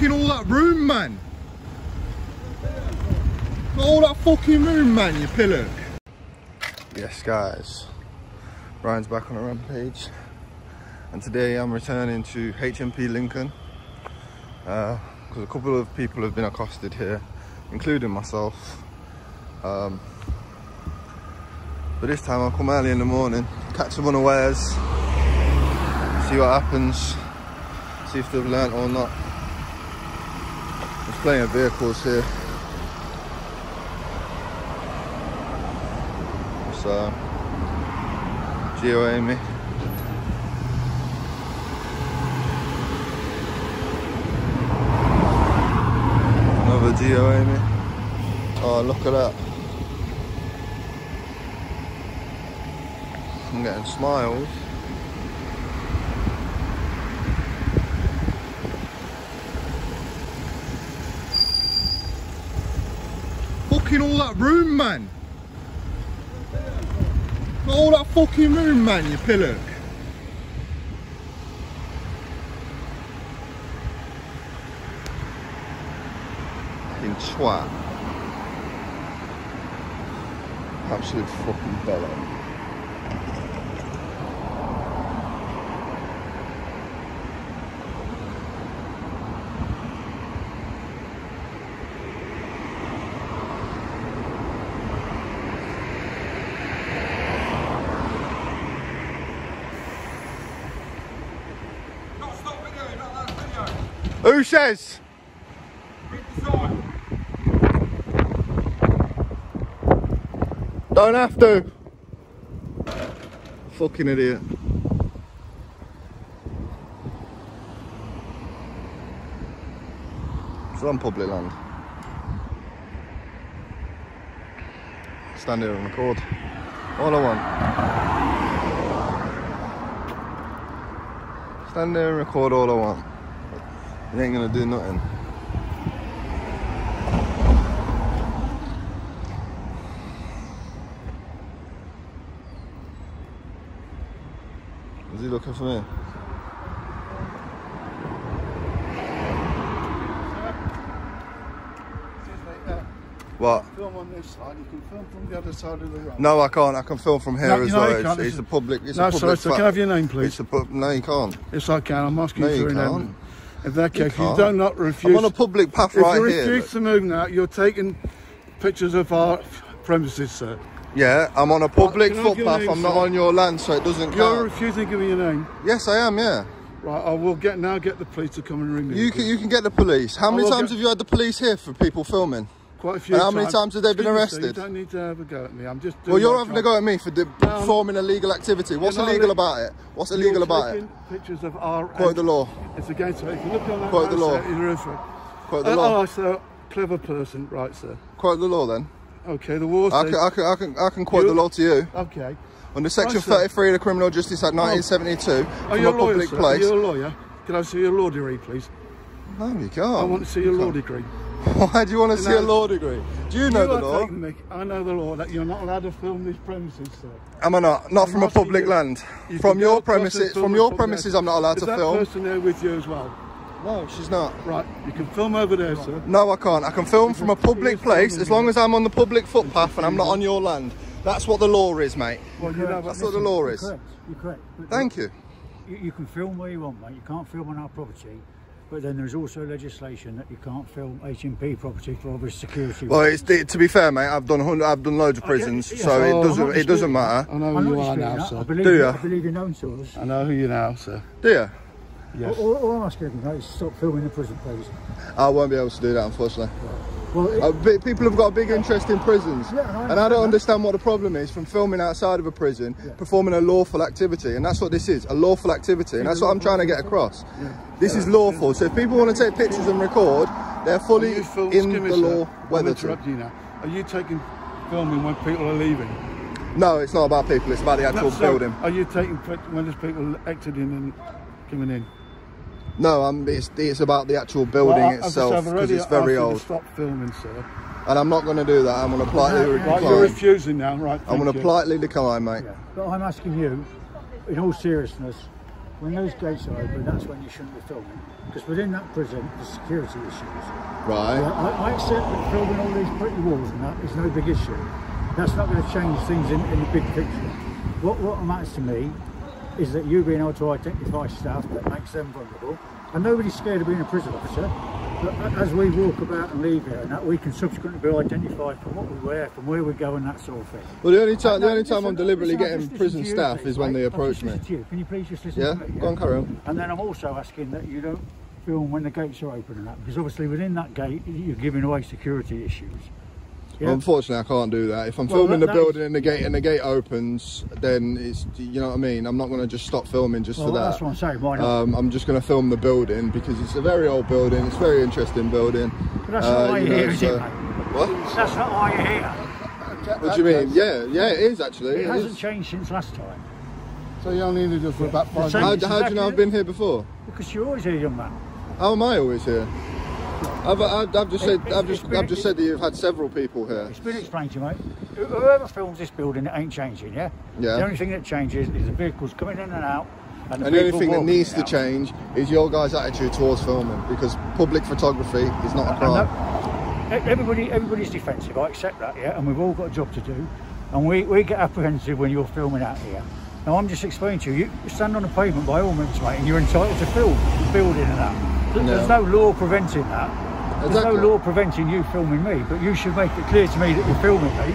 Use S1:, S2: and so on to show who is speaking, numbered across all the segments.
S1: Fucking all that room, man. All that fucking room, man, you pillock. Yes, guys. Ryan's back on a rampage. And today I'm returning to HMP Lincoln. Because uh, a couple of people have been accosted here, including myself. Um, but this time I'll come early in the morning, catch them unawares, see what happens, see if they've learnt or not. Of vehicles here. So, uh, GEOAmey. Another GEOAmey. Oh, look at that. I'm getting smiles. Fucking all that room, man. All that fucking room, man, you pillock. In twat. Absolute fucking bellow. Who says? Don't have to. Fucking idiot. It's on public land. Stand here and record. All I want. Stand there and record all I want. You ain't gonna do nothing. Is he looking for me? What?
S2: Film on this side, you can film from the other side of the road.
S1: No, I can't. I can film from here
S2: No,
S1: as
S2: know
S1: well. It's, it's a public. It's
S2: no,
S1: a public
S2: sorry, sir. Can I have your name, please?
S1: It's a pub. No, you can't.
S2: Yes, I can. I'm asking
S1: No,
S2: you for your name. In that case, you,
S1: can't.
S2: do not refuse.
S1: I'm on a public path
S2: if
S1: right
S2: you refuse to move now, you're taking pictures of our premises, sir.
S1: Yeah, I'm on a public
S2: can I have your
S1: footpath.
S2: name,
S1: I'm not on your land, so it doesn't
S2: You're
S1: count.
S2: refusing to give me your name.
S1: Yes, I am. Yeah.
S2: Right, I will get now get the police to come and ring me.
S1: You can, you can get the police. How many times have you had the police here for people filming?
S2: Quite a few
S1: And how many times have they been
S2: Excuse me, sir,
S1: arrested?
S2: You don't need to have a go at me. I'm just.
S1: Well, you're having a go at me for performing illegal activity. What's illegal about it? What's illegal about it?
S2: Pictures of our.
S1: Quote the law.
S2: It's against it. If you look on that
S1: Quote the law.
S2: there, in.
S1: Quote the
S2: Uh,
S1: law.
S2: Oh, sir, clever person, right, sir.
S1: Quote the law then.
S2: Okay, the war
S1: I can, I can, I can, I can quote
S2: You-
S1: the law to you.
S2: Okay.
S1: Under section
S2: Right,
S1: 33 of the Criminal Justice Act 1972,
S2: Are
S1: from a
S2: lawyer,
S1: public
S2: sir?
S1: place.
S2: Are you a lawyer? Can I see your law degree, please?
S1: No, you can't.
S2: I want to see your
S1: You
S2: law degree.
S1: Why do you want to
S2: You
S1: see a law degree? Do you know the law?
S2: the- I know the law that you're not allowed to film these premises, sir.
S1: Am I not? Not from a public
S2: you-
S1: land.
S2: You
S1: From your premises. From your premises. I'm not allowed
S2: Is
S1: to
S2: that
S1: film.
S2: person there with you as well?
S1: No, she's not.
S2: Right, you can film over there, sir.
S1: No, I can't. I can film from a public place as long as I'm on the public footpath and I'm not on your land. That's what the law is, mate.
S2: Well, you know,
S1: That's what the law
S3: You're
S1: is.
S3: correct. You're correct.
S1: Thank you.
S3: You, you can film where you want, mate. You can't film on our property. But then there's also legislation that you can't film HMP property for obvious security.
S1: Well, it's, to be fair, mate, I've done I've done loads of prisons,
S3: yeah.
S1: so
S2: Oh,
S1: it doesn't it doesn't matter.
S2: I know who you are now,
S3: that. I
S2: sir.
S3: believe,
S1: Do
S3: you. I believe you're known to us.
S2: I know who you are now, sir.
S1: Do you?
S2: Yes.
S3: All, all I'm asking you, mate, is stop filming the prison, please.
S1: I won't be able to do that, unfortunately.
S3: Well, it,
S1: Uh, people have got a big interest in prisons,
S3: Yeah, and I
S1: and I don't
S3: understand
S1: understand what the problem is from filming outside of a prison, performing a lawful activity, and that's what this is—a lawful activity, and that's what I'm trying to get across. This is lawful. So if people want to take pictures and record, they're fully in
S2: excuse me,
S1: the
S2: sir.
S1: law.
S2: I'm
S1: Whether
S2: interrupting you now. Are you taking filming when people are leaving?
S1: No, it's not about people. It's about the actual
S2: No, so
S1: building.
S2: Are you taking pic- when there's people exiting and coming in?
S1: No, I'm, it's, it's about the actual building
S2: Well, I- as I
S1: itself because it's very old,
S2: Stop filming, sir.
S1: and I'm not going to do that. I'm going to politely
S3: you're
S2: Right, you're
S1: decline.
S2: refusing now, right?
S1: I'm going to politely decline, mate.
S3: yeah. But I'm asking you, in all seriousness, when those gates are open, that's when you shouldn't be filming. Because within that prison, there's security issues.
S1: Right.
S3: I, I accept that filming all these pretty walls and that is no big issue. That's not going to change things in, in the big picture. What, what matters to me is that you being able to identify stuff that makes them vulnerable. And nobody's scared of being a prison officer. But as we walk about and leave here and that, we can subsequently be identified from what we wear, from where we go and that sort of thing.
S1: Well, the only time the only time
S3: listen,
S1: I'm deliberately
S3: listen,
S1: getting prison
S3: you,
S1: staff
S3: please,
S1: is when
S3: mate.
S1: they approach me.
S3: to you. Can you please just listen
S1: Yeah,
S3: to me?
S1: go on, carry on.
S3: And then I'm also asking that you don't film when the gates are open and that, because obviously within that gate you're giving away security issues. Yeah?
S1: Unfortunately, I can't do that. If I'm
S3: Well,
S1: filming
S3: that-
S1: the
S3: is-
S1: building and the gate and the gate opens, then it's you know what I mean. I'm not going to just stop filming just
S3: well,
S1: for that.
S3: that's what I'm saying. Why not?
S1: Um, I'm just going to film the building because it's a very old building. It's a very interesting building.
S3: but that's
S1: uh,
S3: not why
S1: you
S3: you're
S1: know,
S3: here, is
S1: so-
S3: it, mate?
S1: What?
S3: That's not why you're here.
S1: What do you mean? Yeah, yeah, it is actually.
S3: It
S1: It
S3: hasn't
S1: is.
S3: changed since last time.
S2: So you only needed us for about five
S3: same-
S1: How,
S2: minutes.
S1: how do you know I've been here before?
S3: Because you're always here, young man.
S1: How am I always here? I've, I've, I've just said I've just I've just said that you've had several people here.
S3: It's been explained to you, mate. Whoever films this building, it ain't changing, yeah?
S1: Yeah.
S3: The only thing that changes is the vehicles coming in and out. And the,
S1: And the only thing that needs to
S3: out.
S1: change is your guys' attitude towards filming because public photography is not a crime.
S3: that- everybody, everybody's defensive. I accept that, yeah. And we've all got a job to do, and we, we get apprehensive when you're filming out here. Now I'm just explaining to you. You stand on the pavement by all means, mate, and you're entitled to film the building and that. There's
S1: No.
S3: no law preventing that. There's
S1: Exactly.
S3: no law preventing you filming me, but you should make it clear to me that you're filming me.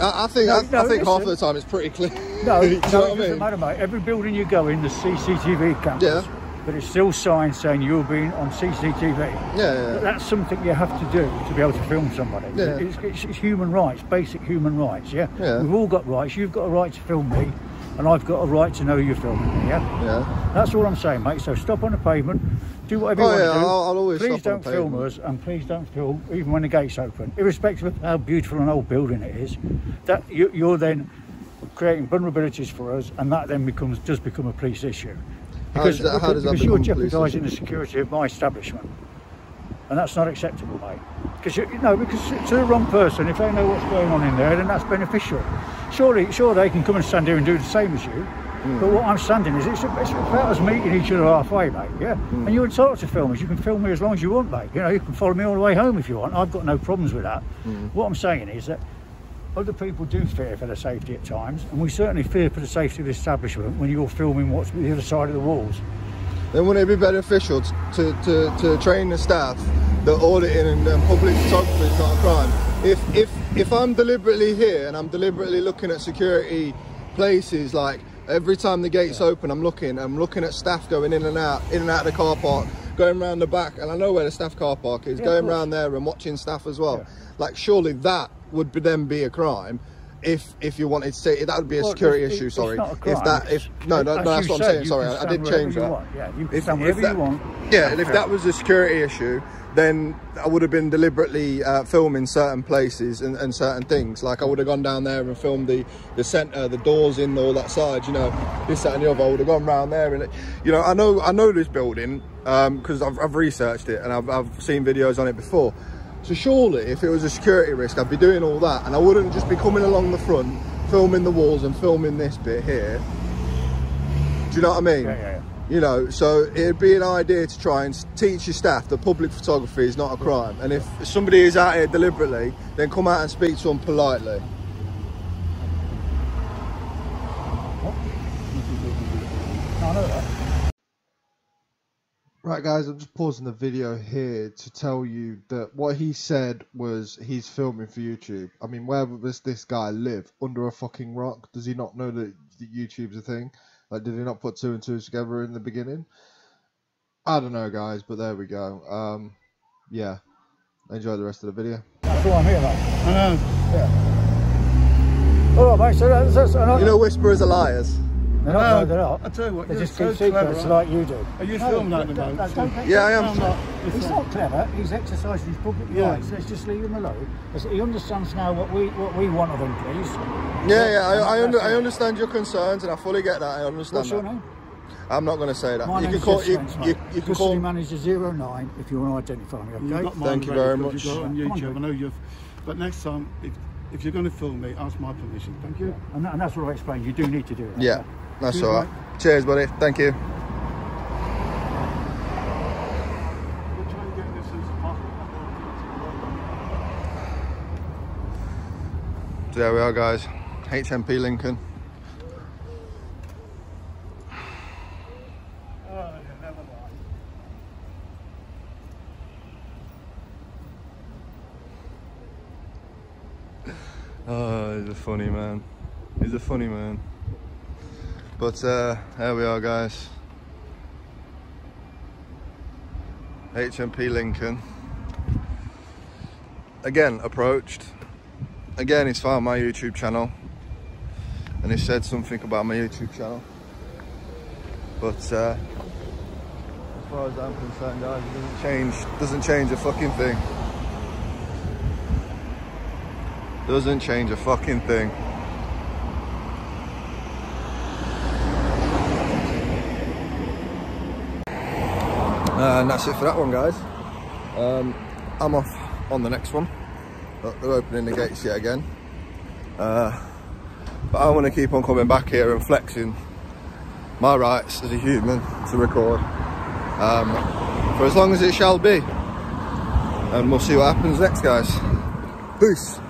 S1: I, I think
S3: No,
S1: I,
S3: no,
S1: I think half of the time it's pretty clear.
S3: No, no, it doesn't
S1: mean?
S3: matter, mate. Every building you go in, there's CCTV cameras.
S1: Yeah.
S3: But it's still signs saying you're being on CCTV.
S1: Yeah, yeah.
S3: That's something you have to do to be able to film somebody.
S1: Yeah.
S3: It's, it's, it's human rights, basic human rights, yeah?
S1: Yeah.
S3: We've all got rights. You've got a right to film me, and I've got a right to know you're filming me, yeah?
S1: Yeah.
S3: That's all I'm saying, mate. So stop on the pavement, do whatever
S1: Oh,
S3: you want
S1: yeah,
S3: to do.
S1: I'll- I'll always
S3: please
S1: stop
S3: don't film us, and please don't film even when the gate's open, irrespective of how beautiful an old building it is. That you, you're then creating vulnerabilities for us, and that then becomes does become a police issue.
S1: How does that- how does that
S3: because you're
S1: become a police
S3: jeopardising the security of my establishment, and that's not acceptable, mate. Because you, you know, because to the wrong person, if they know what's going on in there, then that's beneficial. Surely, sure, they can come and stand here and do the same as you.
S1: Hmm.
S3: But what I'm standing is, it's, it's about us meeting each other halfway, mate. Yeah,
S1: Hmm.
S3: and you're entitled to film us. You can film me as long as you want, mate. You know, you can follow me all the way home if you want. I've got no problems with that.
S1: Hmm.
S3: What I'm saying is that other people do fear for their safety at times, and we certainly fear for the safety of the establishment when you're filming what's the other side of the walls.
S1: Then wouldn't it be beneficial to, to, to train the staff that auditing and, and public photography is not a crime? If, if, if I'm deliberately here and I'm deliberately looking at security places, like every time the gate's open, I'm looking, I'm looking at staff going in and out, in and out of the car park, going around the back, and I know where the staff car park is,
S3: Yeah,
S1: going around there and watching staff as well.
S3: Yeah.
S1: Like, surely that would be, then be a crime. If, if you wanted to say that would be a
S3: Well,
S1: security
S3: it's-
S1: issue. Sorry, if that if no no, no that's what I'm
S3: said,
S1: saying. Sorry, I, did change that.
S3: Yeah, you can
S1: If-
S3: stand
S1: if
S3: wherever
S1: that-
S3: you want.
S1: Yeah, and if that was a security issue, then I would have been deliberately uh, filming certain places and, and certain things. Like I would have gone down there and filmed the the centre, the doors in all that side. You know, this, that, and the other. I would have gone round there, and you know, I know I know this building because I've, I've researched it and I've, I've seen videos on it before. So surely, if it was a security risk, I'd be doing all that, and I wouldn't just be coming along the front, filming the walls and filming this bit here. Do you know what I mean?
S3: Yeah, yeah.
S1: You know, so it'd be an idea to try and teach your staff that public photography is not a crime. And if somebody is out here deliberately, then come out and speak to them politely. Right, guys, I'm just pausing the video here to tell you that what he said was he's filming for YouTube. I mean, where does this guy live? Under a fucking rock? Does he not know that that YouTube's a thing? Like, did he not put two and two together in the beginning? I don't know, guys, but there we go. Um, yeah, enjoy the rest of the video.
S3: That's why I'm here, mate.
S2: I know.
S3: All right, mate. So that's, that's and
S1: You know, whisperers are liars.
S3: They're not, no, they're not.
S2: I tell you what,
S3: They
S2: you're
S3: just
S2: so
S3: keep
S2: clever.
S3: secrets like you do.
S2: Are you
S3: No,
S2: filming that at the
S3: don't-
S2: moment?
S3: don't- don't-
S1: Yeah, I am.
S2: I'm not.
S3: He's not clever. He's exercising his public
S2: Yeah.
S3: rights. Let's just leave him alone. As- He understands now what we what we want of him, please.
S1: Yeah, yeah, I, I, under, I understand your concerns, and I fully get that. I understand
S3: What's your name?
S1: I'm not going to say that.
S3: My
S1: you
S3: name's
S1: can call
S3: Jeff
S1: you, you, you can call.
S3: manager 09 if you want to identify me, okay?
S1: Thank you very much.
S2: You've got on YouTube. I know you've. But next time, if if you're going to film me, ask my permission. Thank you.
S3: And, that, and that's what I explained. You do need to do it.
S1: Yeah, that's
S2: Cheers,
S1: all right. Mate. Cheers, buddy. Thank you. So there we are guys, HMP Lincoln. Oh, he's a funny man. He's a funny man. But uh, there we are, guys. HMP Lincoln. Again, approached. Again, he's found my YouTube channel. And he said something about my YouTube channel. But uh, as far as I'm concerned, guys, it doesn't change, doesn't change a fucking thing. Doesn't change a fucking thing. Uh, and that's it for that one, guys. Um, I'm off on the next one. They're opening the gates yet again. Uh, but I want to keep on coming back here and flexing my rights as a human to record um, for as long as it shall be. And we'll see what happens next, guys. Peace.